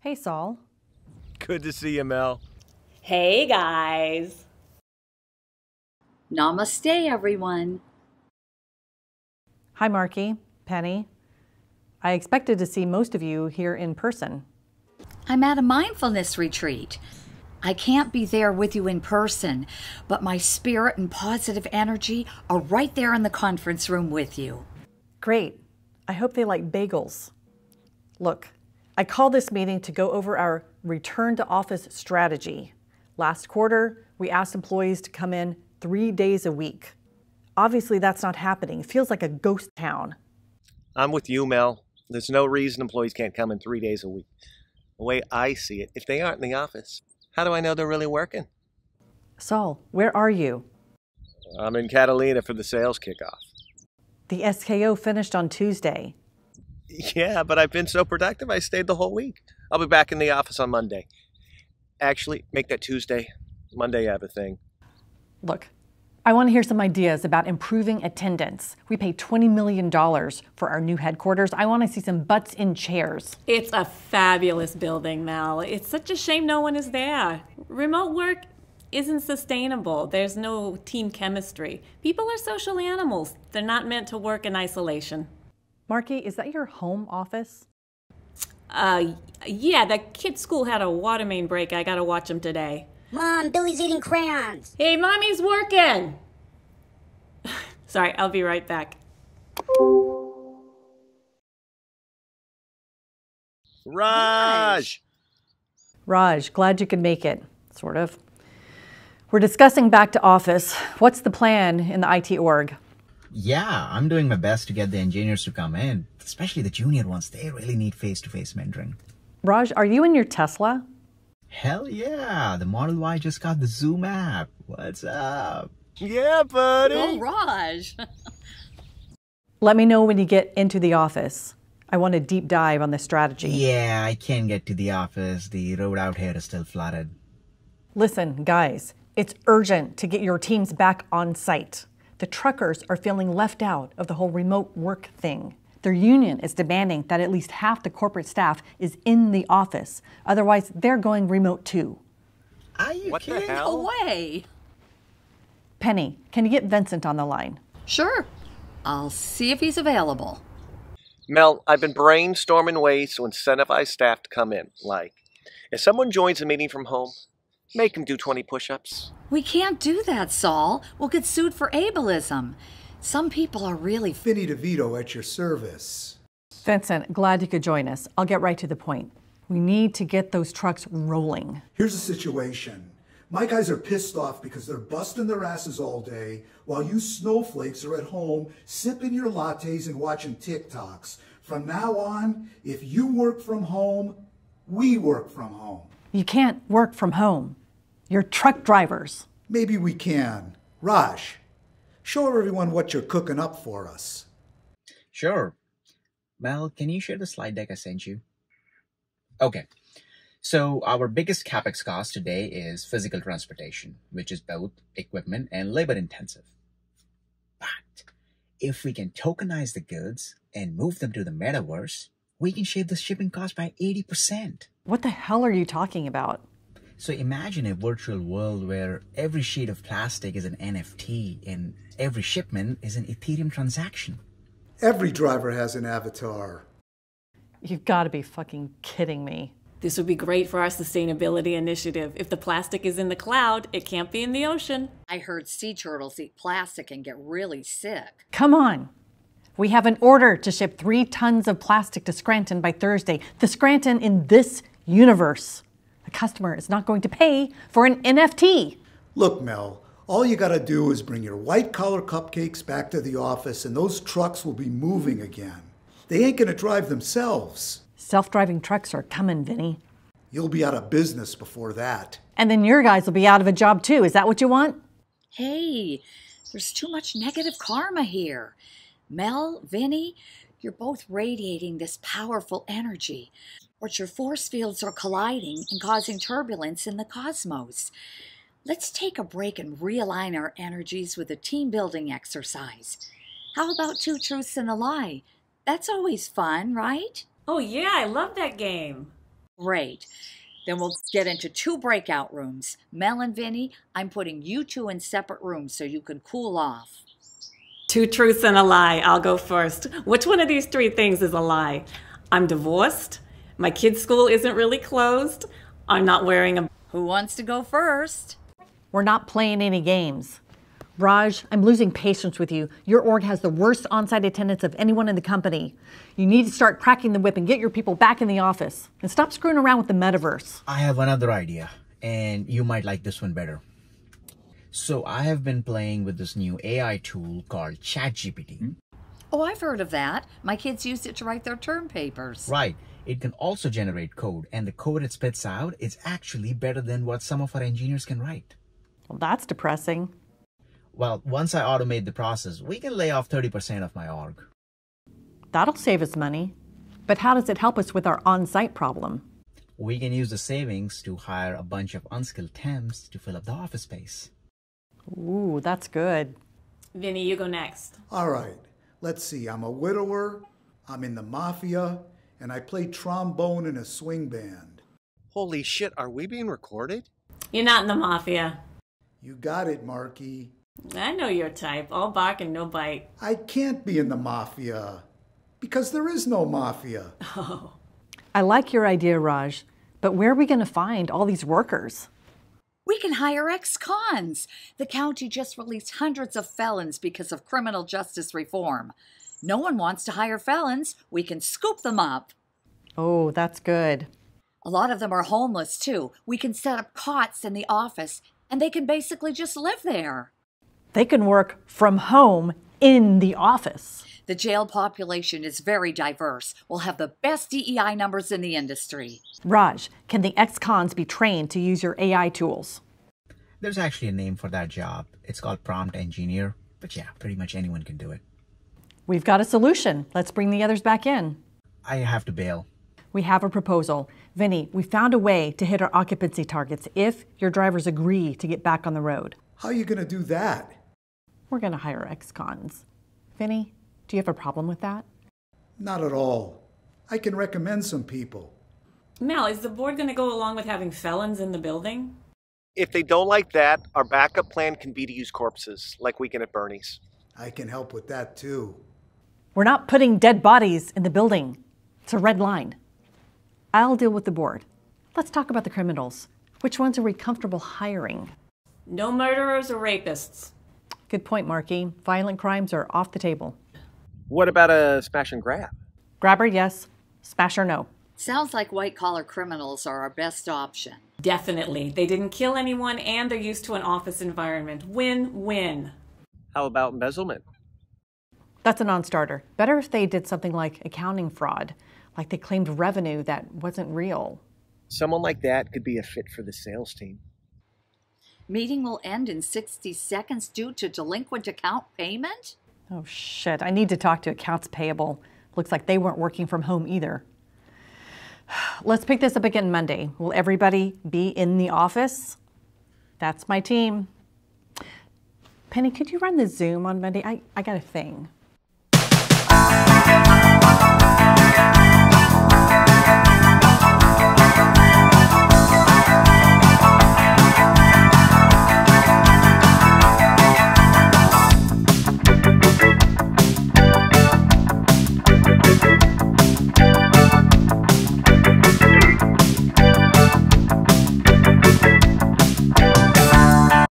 Hey, Saul. Good to see you, Mel. Hey, guys. Namaste, everyone. Hi, Marky, Penny. I expected to see most of you here in person. I'm at a mindfulness retreat. I can't be there with you in person, but my spirit and positive energy are right there in the conference room with you. Great. I hope they like bagels. Look, I call this meeting to go over our return to office strategy. Last quarter, we asked employees to come in three days a week. Obviously, that's not happening. It feels like a ghost town. I'm with you, Mel. There's no reason employees can't come in three days a week. The way I see it, if they aren't in the office, how do I know they're really working? Saul, where are you? I'm in Catalina for the sales kickoff. The SKO finished on Tuesday. Yeah, but I've been so productive, I stayed the whole week. I'll be back in the office on Monday. Actually, make that Tuesday. Monday, I have a thing. Look, I want to hear some ideas about improving attendance. We pay $20 million for our new headquarters. I want to see some butts in chairs. It's a fabulous building, Mel. It's such a shame no one is there. Remote work isn't sustainable. There's no team chemistry. People are social animals. They're not meant to work in isolation. Marky, is that your home office? Uh, yeah, the kid's school had a water main break. I gotta watch them today. Mom, Billy's eating crayons. Hey, mommy's working! Sorry, I'll be right back. Raj! Raj, glad you could make it, sort of. We're discussing back to office. What's the plan in the IT org? Yeah, I'm doing my best to get the engineers to come in, especially the junior ones. They really need face to face mentoring. Raj, are you in your Tesla? Hell yeah, the Model Y just got the Zoom app. What's up? Yeah, buddy. Oh, Raj. Let me know when you get into the office. I want a deep dive on the strategy. Yeah, I can't get to the office. The road out here is still flooded. Listen, guys, it's urgent to get your teams back on site. The truckers are feeling left out of the whole remote work thing. Their union is demanding that at least half the corporate staff is in the office. Otherwise, they're going remote too. Are you What the kidding? hell? Away. Penny, can you get Vincent on the line? Sure. I'll see if he's available. Mel, I've been brainstorming ways to incentivize staff to come in. Like, if someone joins a meeting from home, make them do 20 push ups. We can't do that, Saul. We'll get sued for ableism. Some people are really. Vinny DeVito at your service. Vincent, glad you could join us. I'll get right to the point. We need to get those trucks rolling. Here's the situation. My guys are pissed off because they're busting their asses all day while you snowflakes are at home sipping your lattes and watching TikToks. From now on, if you work from home, we work from home. You can't work from home. You're truck drivers. Maybe we can. Raj, show everyone what you're cooking up for us. Sure. Mel, can you share the slide deck I sent you? Okay. So our biggest capex cost today is physical transportation, which is both equipment and labor intensive. But if we can tokenize the goods and move them to the metaverse, we can shave the shipping cost by 80%. What the hell are you talking about? So imagine a virtual world where every sheet of plastic is an NFT and every shipment is an Ethereum transaction. Every driver has an avatar. You've got to be fucking kidding me. This would be great for our sustainability initiative. If the plastic is in the cloud, it can't be in the ocean. I heard sea turtles eat plastic and get really sick. Come on. We have an order to ship three tons of plastic to Scranton by Thursday. The Scranton in this universe. The customer is not going to pay for an NFT. Look, Mel, all you gotta do is bring your white collar cupcakes back to the office and those trucks will be moving again. They ain't gonna drive themselves. Self driving trucks are coming, Vinny. You'll be out of business before that. And then your guys will be out of a job too. Is that what you want? Hey, there's too much negative karma here. Mel, Vinny, you're both radiating this powerful energy, but your force fields are colliding and causing turbulence in the cosmos. Let's take a break and realign our energies with a team building exercise. How about two truths and a lie? That's always fun, right? Oh, yeah, I love that game. Great. Then we'll get into two breakout rooms. Mel and Vinny, I'm putting you two in separate rooms so you can cool off. Two truths and a lie. I'll go first. Which one of these three things is a lie? I'm divorced. My kid's school isn't really closed. I'm not wearing a. Who wants to go first? We're not playing any games. Raj, I'm losing patience with you. Your org has the worst on-site attendance of anyone in the company. You need to start cracking the whip and get your people back in the office. And stop screwing around with the metaverse. I have another idea, and you might like this one better. So I have been playing with this new AI tool called ChatGPT. Hmm? Oh, I've heard of that. My kids used it to write their term papers. Right. It can also generate code, and the code it spits out is actually better than what some of our engineers can write. Well, that's depressing. Well, once I automate the process, we can lay off 30% of my org. That'll save us money. But how does it help us with our on-site problem? We can use the savings to hire a bunch of unskilled temps to fill up the office space. Ooh, that's good. Vinny, you go next. All right, let's see. I'm a widower, I'm in the mafia, and I play trombone in a swing band. Holy shit, are we being recorded? You're not in the mafia. You got it, Marky. I know your type. All bark and no bite. I can't be in the mafia because there is no mafia. Oh. I like your idea, Raj, but where are we going to find all these workers? We can hire ex cons. The county just released hundreds of felons because of criminal justice reform. No one wants to hire felons. We can scoop them up. Oh, that's good. A lot of them are homeless too. We can set up cots in the office and they can basically just live there. They can work from home in the office. The jail population is very diverse. We'll have the best DEI numbers in the industry. Raj, can the ex-cons be trained to use your AI tools? There's actually a name for that job. It's called prompt engineer. But yeah, pretty much anyone can do it. We've got a solution. Let's bring the others back in. I have to bail. We have a proposal. Vinny, we found a way to hit our occupancy targets if your drivers agree to get back on the road. How are you going to do that? We're going to hire ex-cons. Vinny, do you have a problem with that? Not at all. I can recommend some people. Mel, is the board going to go along with having felons in the building? If they don't like that, our backup plan can be to use corpses, like we Weekend at Bernie's. I can help with that too. We're not putting dead bodies in the building. It's a red line. I'll deal with the board. Let's talk about the criminals. Which ones are we comfortable hiring? No murderers or rapists. Good point, Marky. Violent crimes are off the table. What about a smash and grab? Grabber, yes. Smasher, no. Sounds like white collar criminals are our best option. Definitely. They didn't kill anyone and they're used to an office environment. Win win. How about embezzlement? That's a non starter. Better if they did something like accounting fraud, like they claimed revenue that wasn't real. Someone like that could be a fit for the sales team. Meeting will end in 60 seconds due to delinquent account payment? Oh, shit. I need to talk to accounts payable. Looks like they weren't working from home either. Let's pick this up again Monday. Will everybody be in the office? That's my team. Penny, could you run the Zoom on Monday? I, I got a thing.